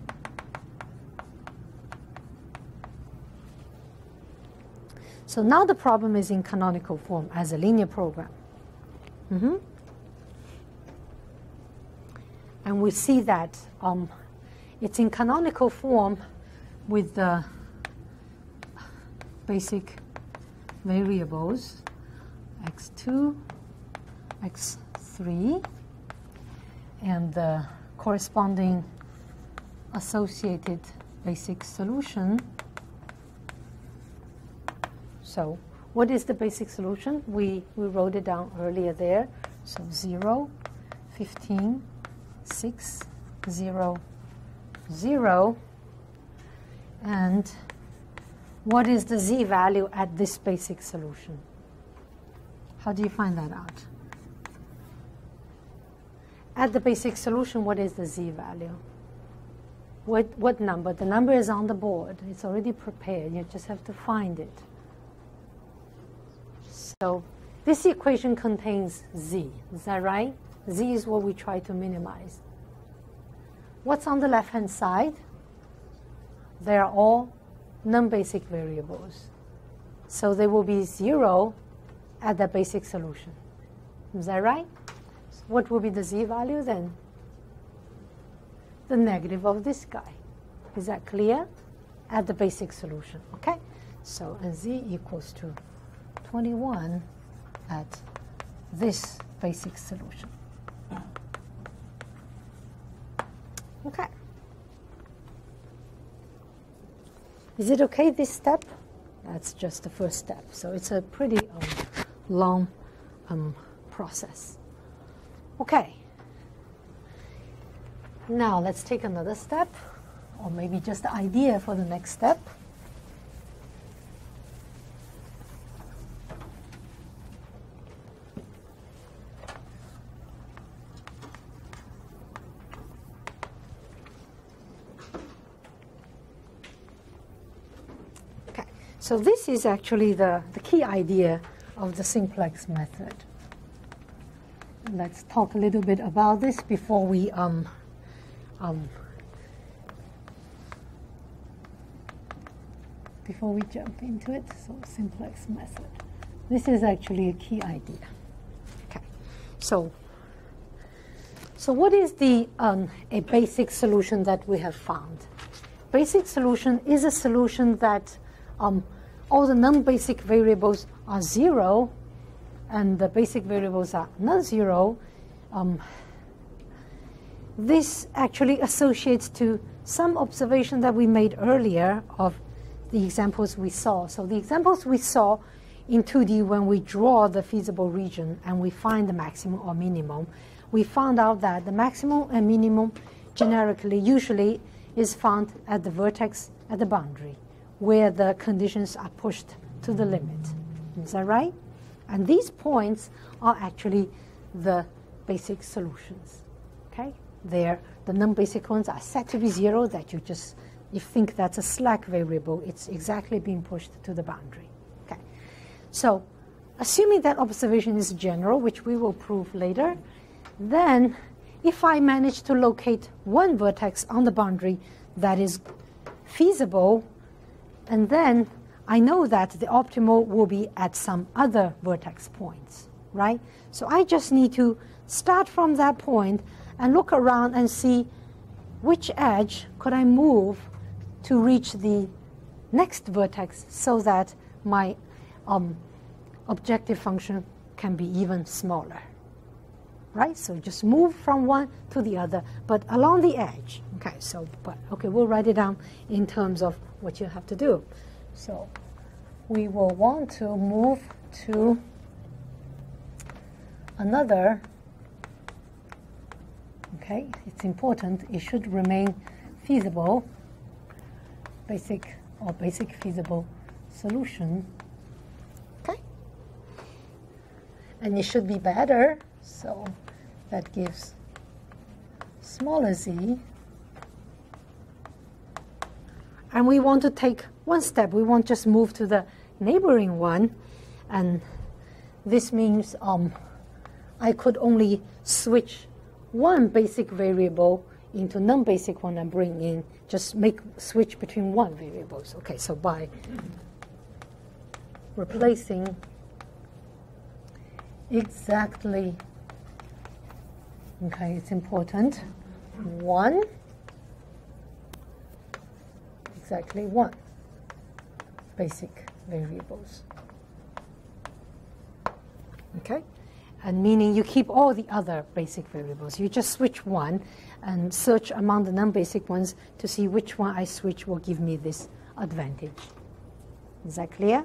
Speaker 1: So now the problem is in canonical form as a linear program. Mm -hmm. And we see that um, it's in canonical form with the basic variables x2, x3, and the corresponding associated basic solution. So what is the basic solution? We, we wrote it down earlier there. So 0, 15, 6, 0, 0. And what is the z value at this basic solution? How do you find that out? At the basic solution, what is the z value? What, what number? The number is on the board. It's already prepared. You just have to find it. So this equation contains z. Is that right? z is what we try to minimize. What's on the left-hand side? They are all non-basic variables. So they will be 0 at the basic solution. Is that right? So what will be the z value then? The negative of this guy. Is that clear? At the basic solution, okay? So and z equals to 21 at this basic solution. Okay. Is it okay this step? That's just the first step. So it's a pretty um, long um, process. Okay. Now let's take another step, or maybe just the idea for the next step. So this is actually the, the key idea of the simplex method. Let's talk a little bit about this before we um, um, before we jump into it. So simplex method. This is actually a key idea. Okay. So so what is the um, a basic solution that we have found? Basic solution is a solution that um, all the non-basic variables are zero, and the basic variables are non-zero, um, this actually associates to some observation that we made earlier of the examples we saw. So the examples we saw in 2D when we draw the feasible region and we find the maximum or minimum, we found out that the maximum and minimum generically usually is found at the vertex at the boundary where the conditions are pushed to the limit. Is that right? And these points are actually the basic solutions. Okay? There, the non-basic ones are set to be zero that you just you think that's a slack variable, it's exactly being pushed to the boundary. Okay. So assuming that observation is general, which we will prove later, then if I manage to locate one vertex on the boundary that is feasible and then I know that the optimal will be at some other vertex points, right? So I just need to start from that point and look around and see which edge could I move to reach the next vertex so that my um, objective function can be even smaller. Right? So just move from one to the other, but along the edge. Okay, so, but, okay, we'll write it down in terms of what you have to do. So we will want to move to another, okay, it's important, it should remain feasible, basic or basic feasible solution, okay? And it should be better, so that gives smaller z. And we want to take one step. We want just move to the neighboring one. And this means um, I could only switch one basic variable into non-basic one and bring in, just make switch between one variables. Okay, so by replacing exactly, okay, it's important, one, exactly one basic variables. Okay? And meaning you keep all the other basic variables. You just switch one and search among the non-basic ones to see which one I switch will give me this advantage. Is that clear?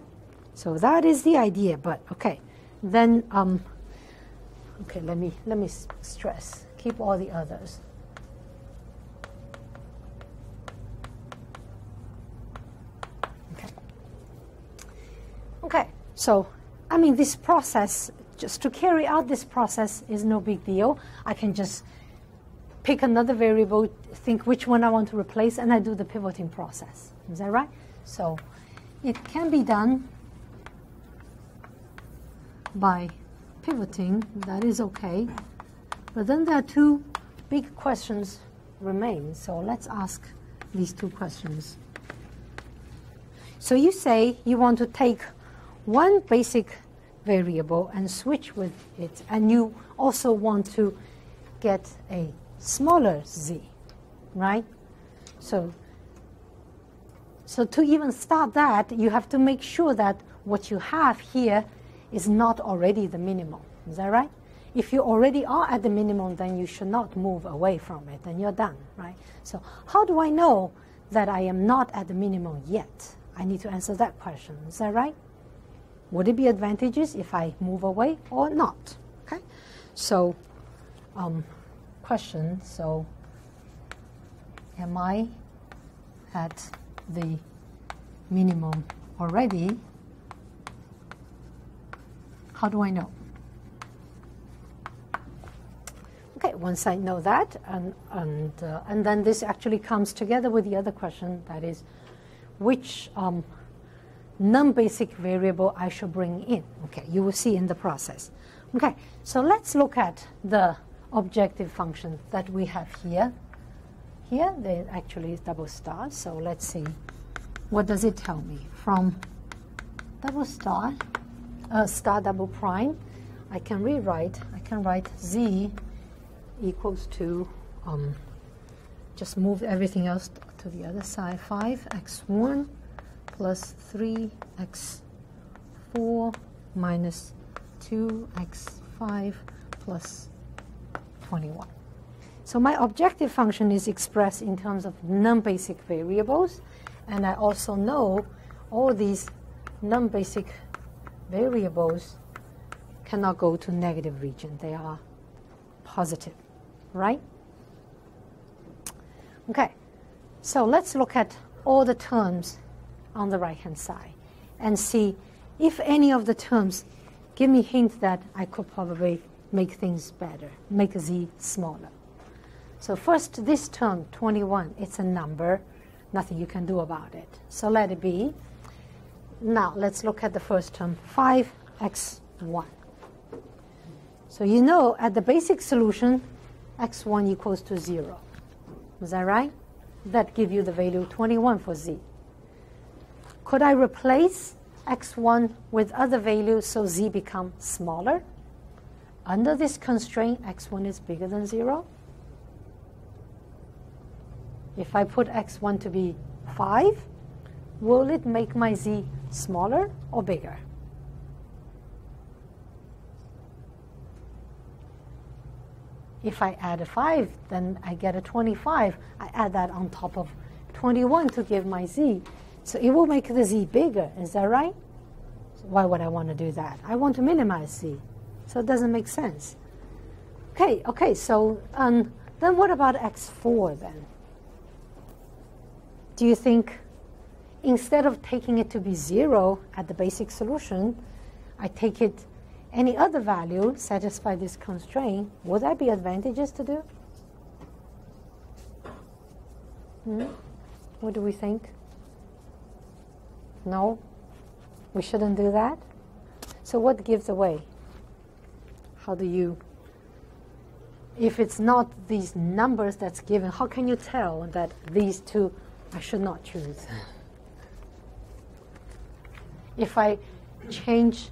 Speaker 1: So that is the idea, but okay. Then, um, okay, let me, let me stress. Keep all the others. Okay. Okay, so, I mean, this process, just to carry out this process is no big deal. I can just pick another variable, think which one I want to replace, and I do the pivoting process. Is that right? So it can be done by pivoting. That is okay. But then there are two big questions remain. So let's ask these two questions. So you say you want to take one basic variable and switch with it, and you also want to get a smaller z, right? So, so to even start that, you have to make sure that what you have here is not already the minimum. Is that right? If you already are at the minimum, then you should not move away from it, and you're done, right? So how do I know that I am not at the minimum yet? I need to answer that question. Is that right? Would it be advantageous if I move away or not? Okay, so um, question. So, am I at the minimum already? How do I know? Okay, once I know that, and, and, uh, and then this actually comes together with the other question that is, which um, non basic variable I should bring in? Okay, you will see in the process. Okay, so let's look at the objective function that we have here. Here, there actually is double star. So let's see. What does it tell me? From double star, uh, star double prime, I can rewrite, I can write z equals to, um, just move everything else to the other side, 5x1 plus 3x4 minus 2x5 plus 21. So my objective function is expressed in terms of non-basic variables, and I also know all these non-basic variables cannot go to negative region. They are positive, right? Okay, so let's look at all the terms on the right-hand side and see if any of the terms give me hint that I could probably make things better, make z smaller. So first, this term, 21, it's a number. Nothing you can do about it. So let it be. Now, let's look at the first term, 5x1. So you know, at the basic solution, x1 equals to 0. Is that right? That gives you the value 21 for z. Could I replace x1 with other values so z becomes smaller? Under this constraint, x1 is bigger than 0. If I put x1 to be 5, will it make my z smaller or bigger? If I add a 5, then I get a 25. I add that on top of 21 to give my z. So it will make the z bigger. Is that right? So why would I want to do that? I want to minimize z. So it doesn't make sense. Okay, okay, so um, then what about x4 then? Do you think instead of taking it to be 0 at the basic solution, I take it any other value satisfy this constraint, would that be advantageous to do? Hmm? What do we think? No? We shouldn't do that? So, what gives away? How do you, if it's not these numbers that's given, how can you tell that these two I should not choose? <laughs> If I change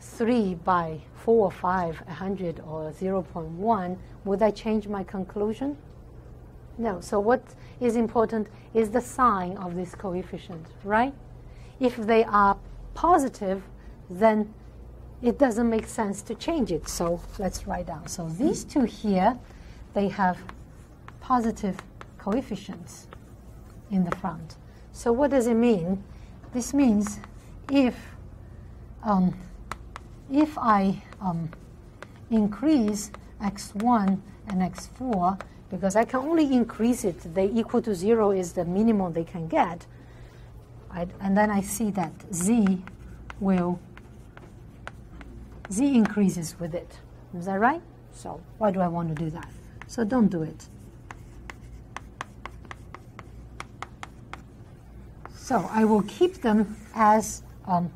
Speaker 1: 3 by 4 or 5, 100 or 0.1, would I change my conclusion? No. So what is important is the sign of this coefficient, right? If they are positive, then it doesn't make sense to change it. So let's write down. So these two here, they have positive coefficients in the front. So what does it mean? This means if um, if I um, increase x1 and x4, because I can only increase it, they equal to 0 is the minimum they can get, right? and then I see that z will, z increases with it. Is that right? So why do I want to do that? So don't do it. So I will keep them as um,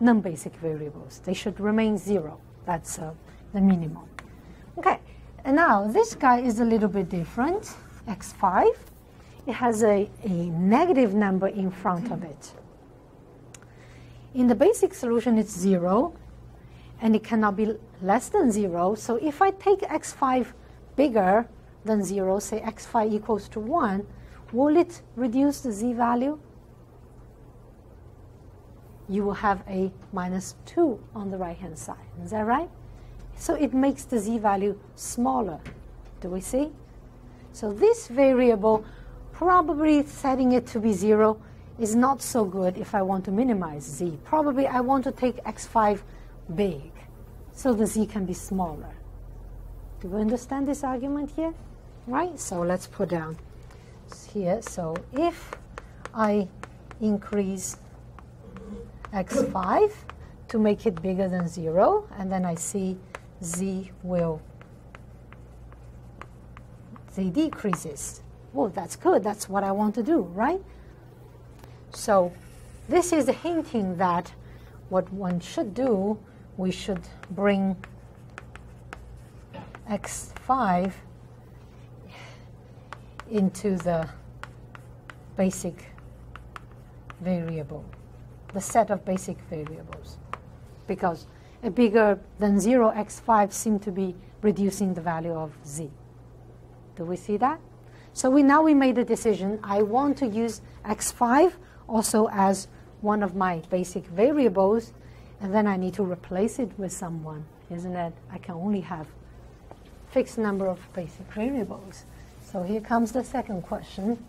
Speaker 1: non-basic variables. They should remain zero. That's uh, the minimum. Okay, and now this guy is a little bit different, x5. It has a, a negative number in front of it. In the basic solution, it's zero, and it cannot be less than zero. So if I take x5 bigger than zero, say x5 equals to one, will it reduce the z-value? You will have a minus 2 on the right-hand side. Is that right? So it makes the z-value smaller. Do we see? So this variable, probably setting it to be 0 is not so good if I want to minimize z. Probably I want to take x5 big, so the z can be smaller. Do we understand this argument here? Right? So let's put down here. So if I increase x5 to make it bigger than 0, and then I see z will, z decreases. Well, that's good. That's what I want to do, right? So this is hinting that what one should do, we should bring x5 into the basic variable the set of basic variables because a bigger than 0 x5 seem to be reducing the value of z. Do we see that? So we now we made a decision. I want to use x5 also as one of my basic variables, and then I need to replace it with someone, isn't it? I can only have fixed number of basic variables. So here comes the second question.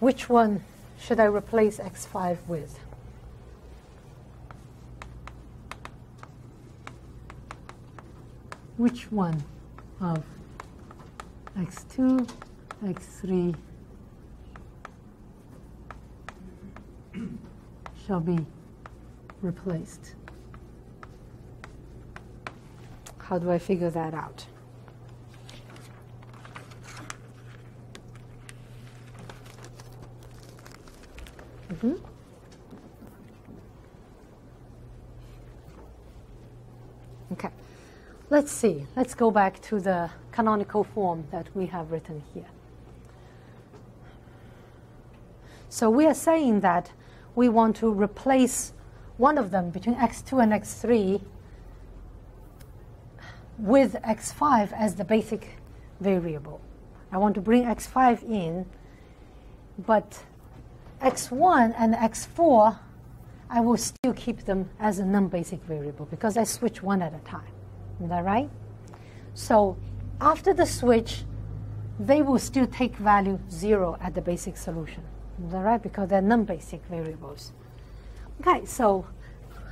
Speaker 1: Which one should I replace x5 with? Which one of x2, x3 shall be replaced? How do I figure that out? Mm-hmm. Okay, let's see. Let's go back to the canonical form that we have written here. So we are saying that we want to replace one of them between x2 and x3 with x5 as the basic variable. I want to bring x5 in, but x1 and x4, I will still keep them as a non-basic variable because I switch one at a time. Is that right? So after the switch, they will still take value 0 at the basic solution. Is that right? Because they're non-basic variables. Okay, so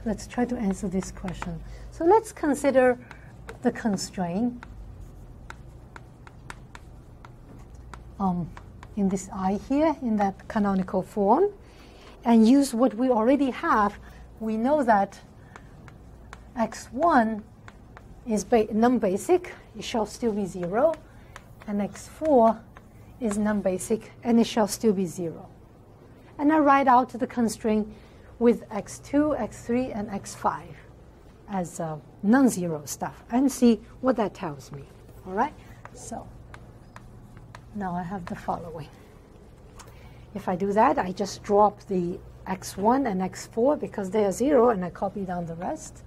Speaker 1: let's try to answer this question. So let's consider the constraint. Um, in this I here, in that canonical form, and use what we already have, we know that x1 is non-basic, it shall still be 0, and x4 is non-basic, and it shall still be 0. And I write out the constraint with x2, x3, and x5 as uh, non-zero stuff and see what that tells me. All right? So now I have the following. If I do that, I just drop the x1 and x4 because they are 0 and I copy down the rest.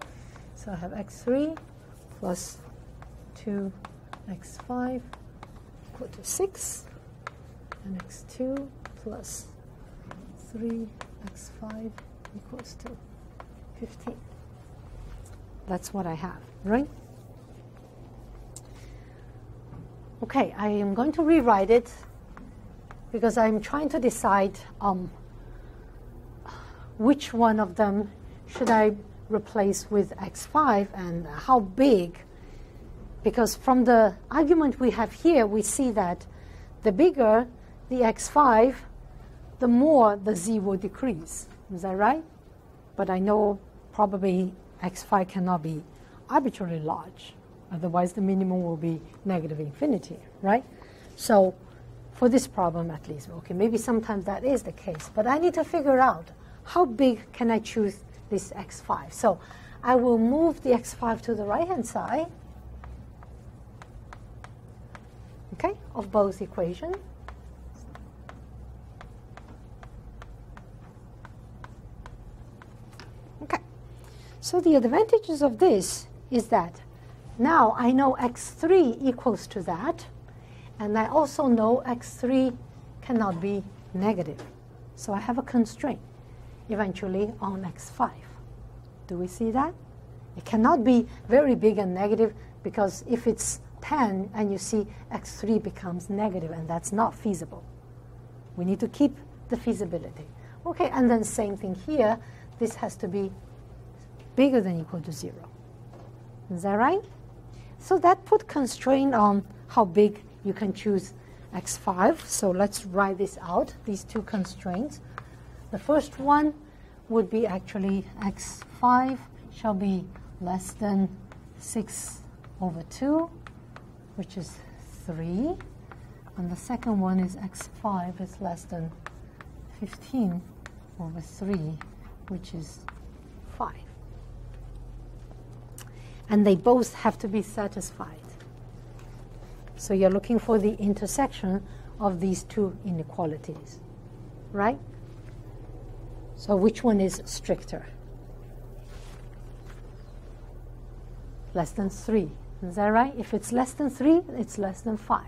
Speaker 1: So I have x3 plus 2x5 equal to 6 and x2 plus 3x5 equals to 15. That's what I have, right? Okay, I am going to rewrite it because I'm trying to decide um, which one of them should I replace with x5 and how big. Because from the argument we have here, we see that the bigger the x5, the more the z will decrease. Is that right? But I know probably x5 cannot be arbitrarily large. Otherwise, the minimum will be negative infinity, right? So for this problem at least, okay, maybe sometimes that is the case. But I need to figure out how big can I choose this x5. So I will move the x5 to the right-hand side, okay, of both equations. Okay. So the advantages of this is that now I know x3 equals to that, and I also know x3 cannot be negative. So I have a constraint eventually on x5. Do we see that? It cannot be very big and negative because if it's 10 and you see x3 becomes negative and that's not feasible. We need to keep the feasibility. Okay, and then same thing here. This has to be bigger than equal to 0. Is that right? So that put constraint on how big you can choose x5. So let's write this out, these two constraints. The first one would be actually x5 shall be less than 6 over 2, which is 3. And the second one is x5 is less than 15 over 3, which is 5 and they both have to be satisfied. So you're looking for the intersection of these two inequalities, right? So which one is stricter? Less than 3. Is that right? If it's less than 3, it's less than 5.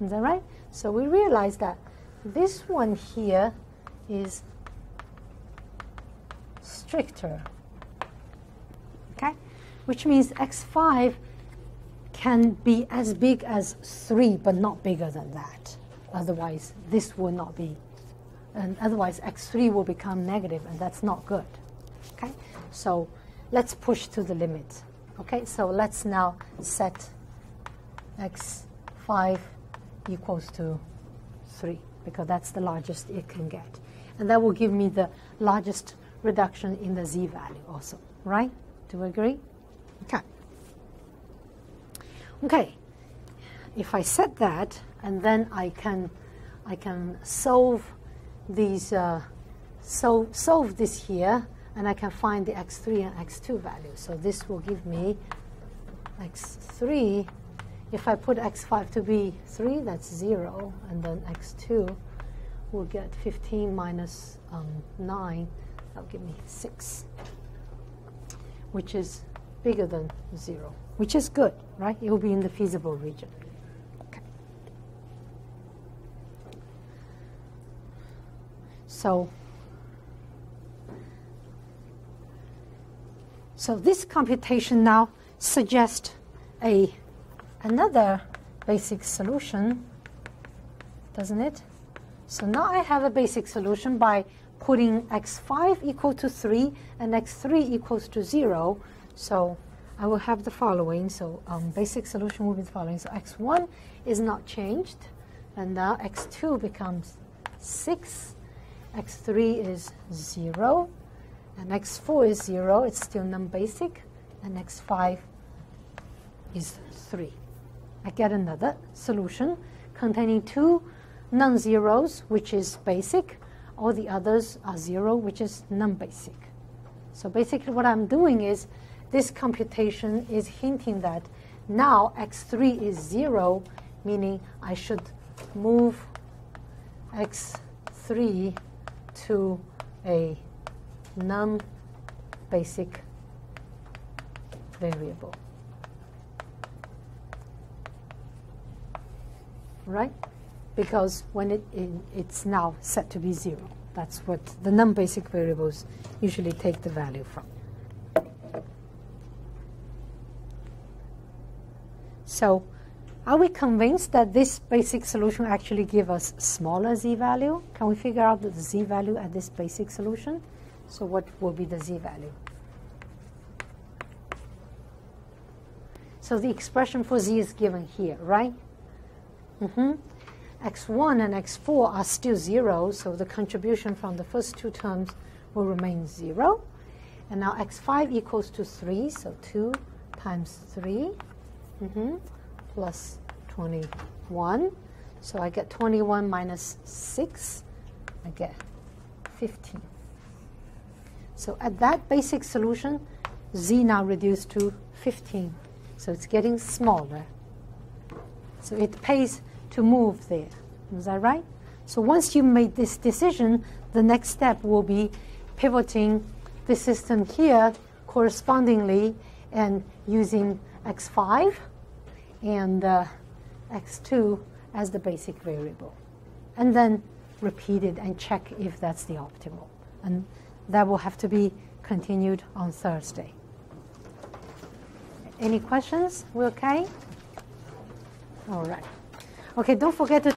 Speaker 1: Is that right? So we realize that this one here is stricter. Which means x5 can be as big as 3, but not bigger than that. Otherwise, this will not be, and otherwise x3 will become negative, and that's not good. Okay, so let's push to the limit. Okay, so let's now set x5 equals to 3, because that's the largest it can get. And that will give me the largest reduction in the z value also, right? Do we agree? Okay. Okay. If I set that, and then I can, I can solve these, uh, so solve this here, and I can find the x3 and x2 values. So this will give me x3. If I put x5 to be 3, that's 0, and then x2 will get 15 minus, um, 9. That'll give me 6, which is bigger than 0, which is good, right? It will be in the feasible region. Okay. So, so this computation now suggests a another basic solution, doesn't it? So now I have a basic solution by putting x5 equal to 3 and x3 equals to 0 so I will have the following. So um, basic solution will be the following. So x1 is not changed, and now x2 becomes 6, x3 is 0, and x4 is 0. It's still non-basic, and x5 is 3. I get another solution containing two non-zeros, which is basic. All the others are zero, which is non-basic. So basically what I'm doing is this computation is hinting that now x3 is 0, meaning I should move x3 to a non-basic variable. Right? Because when it, it, it's now set to be 0. That's what the non-basic variables usually take the value from. So are we convinced that this basic solution actually gives us smaller z-value? Can we figure out the z-value at this basic solution? So what will be the z-value? So the expression for z is given here, right? Mm -hmm. x1 and x4 are still 0, so the contribution from the first two terms will remain 0. And now x5 equals to 3, so 2 times 3 mm -hmm, plus 21. So I get 21 minus 6, I get 15. So at that basic solution, z now reduced to 15. So it's getting smaller. So it pays to move there. Is that right? So once you made this decision, the next step will be pivoting the system here correspondingly and using x5 and uh, x2 as the basic variable. And then repeat it and check if that's the optimal. And that will have to be continued on Thursday. Any questions? We okay? All right. Okay, don't forget to